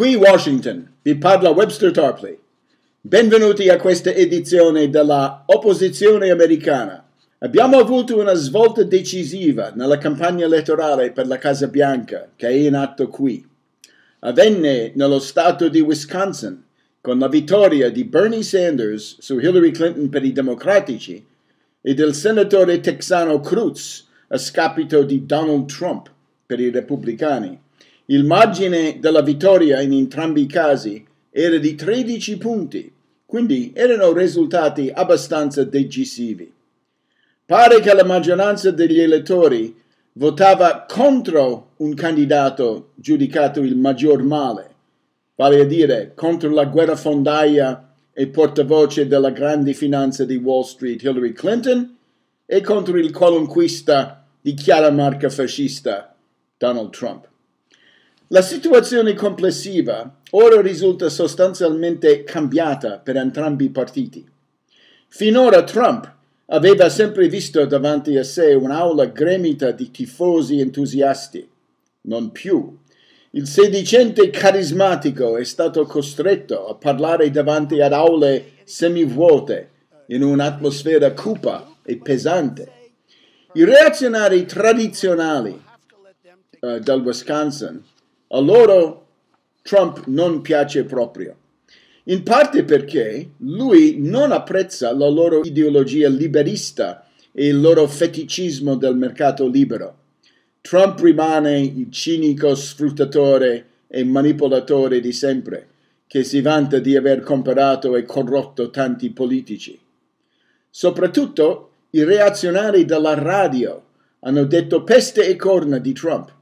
Qui Washington, vi parla Webster Tarpley. Benvenuti a questa edizione della Opposizione Americana. Abbiamo avuto una svolta decisiva nella campagna elettorale per la Casa Bianca che è in atto qui. Avvenne nello stato di Wisconsin con la vittoria di Bernie Sanders su Hillary Clinton per i democratici e del senatore texano Cruz a scapito di Donald Trump per i repubblicani. Il margine della vittoria in entrambi i casi era di 13 punti, quindi erano risultati abbastanza decisivi. Pare che la maggioranza degli elettori votava contro un candidato giudicato il maggior male, vale a dire contro la guerrafondaia e portavoce della grande finanza di Wall Street Hillary Clinton e contro il qualunquista di chiara marca fascista Donald Trump. La situazione complessiva ora risulta sostanzialmente cambiata per entrambi i partiti. Finora Trump aveva sempre visto davanti a sé un'aula gremita di tifosi entusiasti. Non più. Il sedicente carismatico è stato costretto a parlare davanti ad aule semivuote in un'atmosfera cupa e pesante. I reazionari tradizionali uh, del Wisconsin a loro Trump non piace proprio. In parte perché lui non apprezza la loro ideologia liberista e il loro feticismo del mercato libero. Trump rimane il cinico sfruttatore e manipolatore di sempre, che si vanta di aver comparato e corrotto tanti politici. Soprattutto i reazionari della radio hanno detto peste e corna di Trump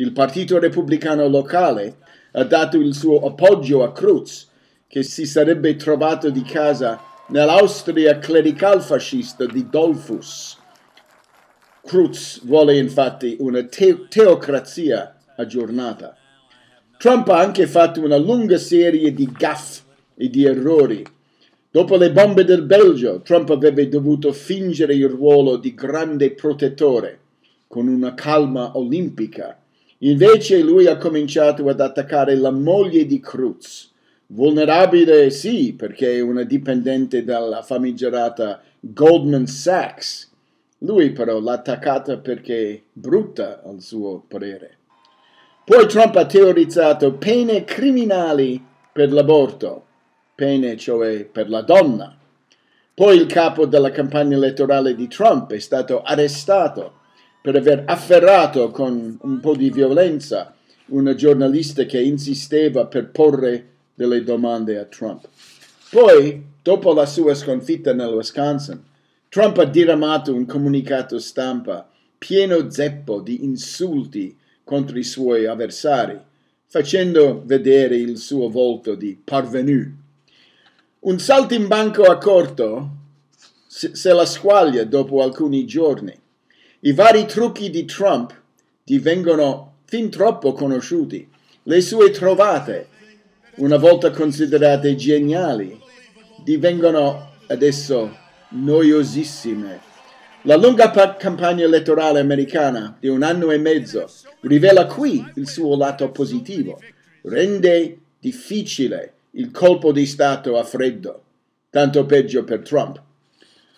il Partito Repubblicano locale ha dato il suo appoggio a Cruz, che si sarebbe trovato di casa nell'Austria clerical fascista di Dollfuss. Cruz vuole infatti una te- teocrazia aggiornata. Trump ha anche fatto una lunga serie di gaff e di errori. Dopo le bombe del Belgio, Trump avrebbe dovuto fingere il ruolo di grande protettore, con una calma olimpica Invece lui ha cominciato ad attaccare la moglie di Cruz. Vulnerabile sì, perché è una dipendente dalla famigerata Goldman Sachs. Lui però l'ha attaccata perché è brutta al suo parere. Poi Trump ha teorizzato pene criminali per l'aborto, pene cioè per la donna. Poi il capo della campagna elettorale di Trump è stato arrestato per aver afferrato con un po' di violenza una giornalista che insisteva per porre delle domande a Trump. Poi, dopo la sua sconfitta nel Wisconsin, Trump ha diramato un comunicato stampa pieno zeppo di insulti contro i suoi avversari, facendo vedere il suo volto di parvenu. Un saltimbanco accorto se la squaglia dopo alcuni giorni. I vari trucchi di Trump divengono fin troppo conosciuti. Le sue trovate, una volta considerate geniali, divengono adesso noiosissime. La lunga campagna elettorale americana di un anno e mezzo rivela qui il suo lato positivo, rende difficile il colpo di Stato a freddo, tanto peggio per Trump.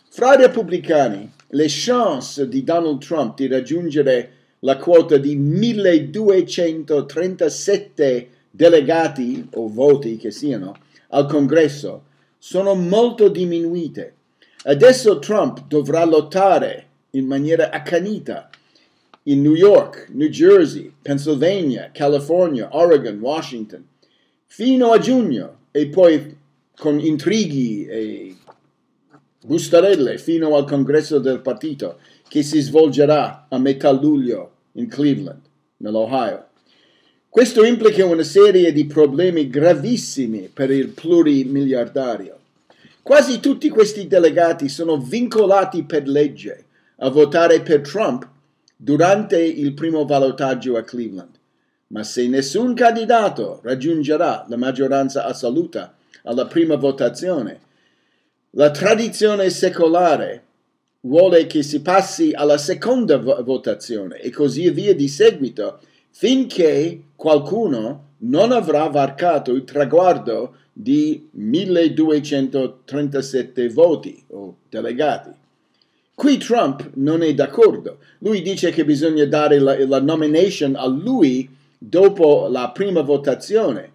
Fra i repubblicani le chance di Donald Trump di raggiungere la quota di 1237 delegati o voti che siano al congresso sono molto diminuite. Adesso Trump dovrà lottare in maniera accanita in New York, New Jersey, Pennsylvania, California, Oregon, Washington, fino a giugno e poi con intrighi e bustarelle fino al congresso del partito che si svolgerà a metà luglio in Cleveland, nell'Ohio. Questo implica una serie di problemi gravissimi per il plurimiliardario. Quasi tutti questi delegati sono vincolati per legge a votare per Trump durante il primo valutaggio a Cleveland. Ma se nessun candidato raggiungerà la maggioranza assoluta alla prima votazione, la tradizione secolare vuole che si passi alla seconda vo- votazione e così via di seguito finché qualcuno non avrà varcato il traguardo di 1237 voti o delegati. Qui Trump non è d'accordo. Lui dice che bisogna dare la, la nomination a lui dopo la prima votazione,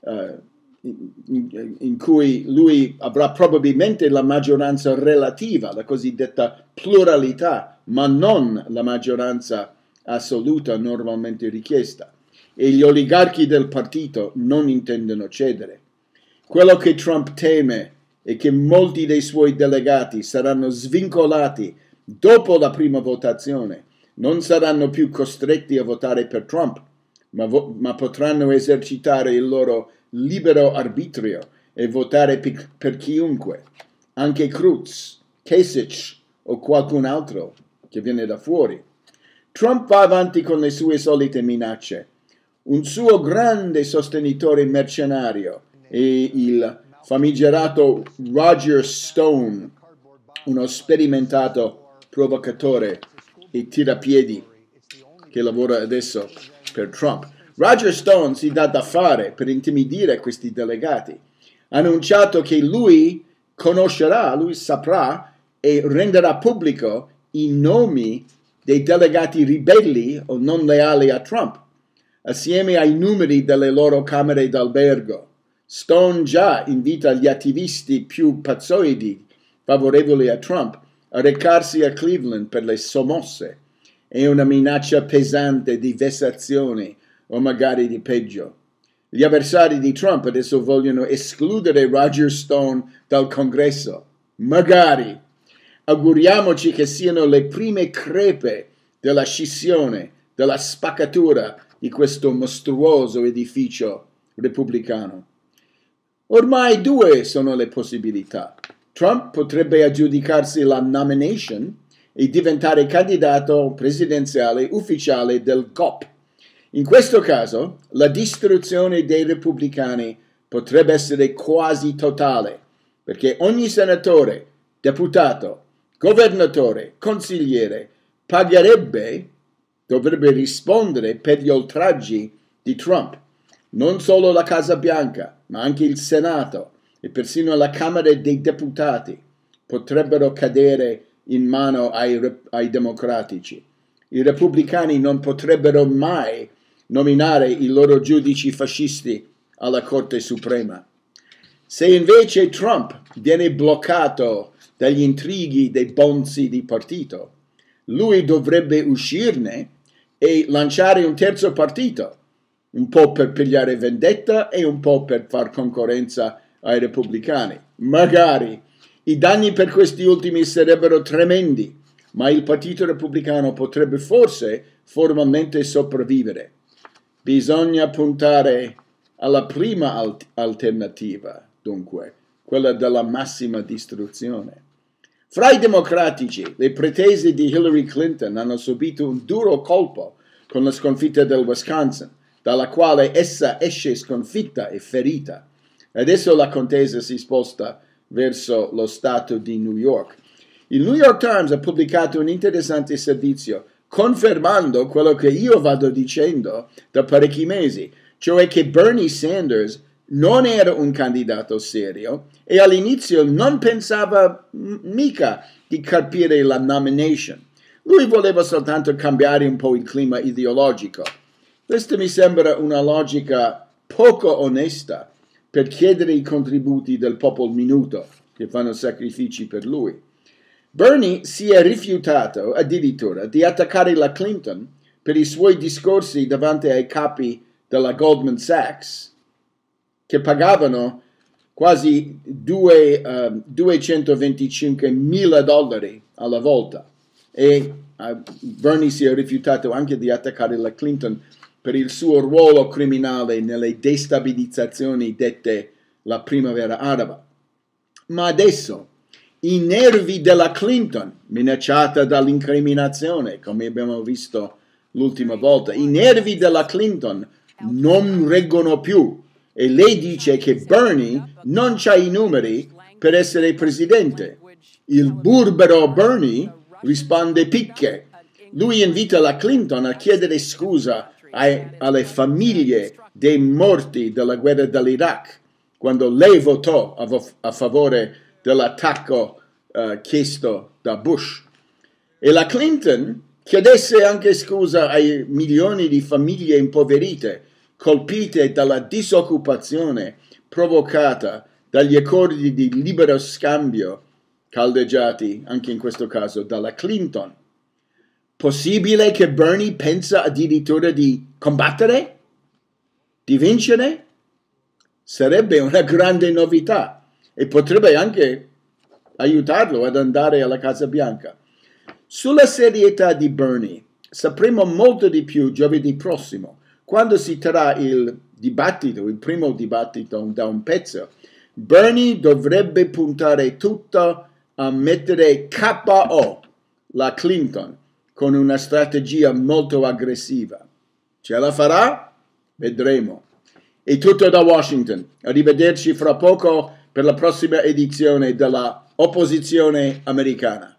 uh, in, cui lui avrà probabilmente la maggioranza relativa, la cosiddetta pluralità, ma non la maggioranza assoluta normalmente richiesta. E gli oligarchi del partito non intendono cedere. Quello che Trump teme è che molti dei suoi delegati saranno svincolati dopo la prima votazione, non saranno più costretti a votare per Trump, ma, vo- ma potranno esercitare il loro libero arbitrio e votare per, chiunque, anche Cruz, Kasich o qualcun altro che viene da fuori. Trump va avanti con le sue solite minacce. Un suo grande sostenitore mercenario è il famigerato Roger Stone, uno sperimentato provocatore e tirapiedi che lavora adesso per Trump. Roger Stone si dà da fare per intimidire questi delegati. Ha annunciato che lui conoscerà, lui saprà e renderà pubblico i nomi dei delegati ribelli o non leali a Trump, assieme ai numeri delle loro camere d'albergo. Stone già invita gli attivisti più pazzoidi favorevoli a Trump a recarsi a Cleveland per le sommosse. È una minaccia pesante di vessazioni o magari di peggio. Gli avversari di Trump adesso vogliono escludere Roger Stone dal congresso. Magari auguriamoci che siano le prime crepe della scissione, della spaccatura di questo mostruoso edificio repubblicano. Ormai due sono le possibilità. Trump potrebbe aggiudicarsi la nomination e diventare candidato presidenziale ufficiale del GOP. In questo caso, la distruzione dei repubblicani potrebbe essere quasi totale, perché ogni senatore, deputato, governatore, consigliere, pagherebbe, dovrebbe rispondere per gli oltraggi di Trump. Non solo la Casa Bianca, ma anche il Senato e persino la Camera dei Deputati potrebbero cadere in mano ai, ai democratici. I repubblicani non potrebbero mai nominare i loro giudici fascisti alla Corte Suprema. Se invece Trump viene bloccato dagli intrighi dei bonzi di partito. Lui dovrebbe uscirne e lanciare un terzo partito, un po' per pigliare vendetta e un po' per far concorrenza ai repubblicani. Magari i danni per questi ultimi sarebbero tremendi, ma il Partito Repubblicano potrebbe forse formalmente sopravvivere. Bisogna puntare alla prima alt- alternativa, dunque, quella della massima distruzione. Fra i democratici, le pretese di Hillary Clinton hanno subito un duro colpo con la sconfitta del Wisconsin, dalla quale essa esce sconfitta e ferita. Adesso la contesa si sposta verso lo Stato di New York. Il New York Times ha pubblicato un interessante servizio confermando quello che io vado dicendo da parecchi mesi, cioè che Bernie Sanders non era un candidato serio e all'inizio non pensava mica di capire la nomination. Lui voleva soltanto cambiare un po' il clima ideologico. Questa mi sembra una logica poco onesta per chiedere i contributi del popolo minuto che fanno sacrifici per lui. Bernie si è rifiutato addirittura di attaccare la Clinton per i suoi discorsi davanti ai capi della Goldman Sachs che pagavano quasi due, uh, 225 mila dollari alla volta e uh, Bernie si è rifiutato anche di attaccare la Clinton per il suo ruolo criminale nelle destabilizzazioni dette la primavera araba. Ma adesso i nervi della Clinton, minacciata dall'incriminazione, come abbiamo visto l'ultima volta, i nervi della Clinton non reggono più e lei dice che Bernie non ha i numeri per essere presidente. Il burbero Bernie risponde picche. Lui invita la Clinton a chiedere scusa ai, alle famiglie dei morti della guerra dell'Iraq, quando lei votò a, a favore dell'attacco uh, chiesto da Bush. E la Clinton chiedesse anche scusa ai milioni di famiglie impoverite colpite dalla disoccupazione provocata dagli accordi di libero scambio caldeggiati anche in questo caso dalla Clinton. Possibile che Bernie pensa addirittura di combattere? Di vincere? Sarebbe una grande novità e potrebbe anche aiutarlo ad andare alla Casa Bianca. Sulla serietà di Bernie sapremo molto di più giovedì prossimo, quando si terrà il dibattito, il primo dibattito da un pezzo. Bernie dovrebbe puntare tutto a mettere KO la Clinton con una strategia molto aggressiva. Ce la farà? Vedremo. È tutto da Washington. Arrivederci fra poco per la prossima edizione della opposizione americana.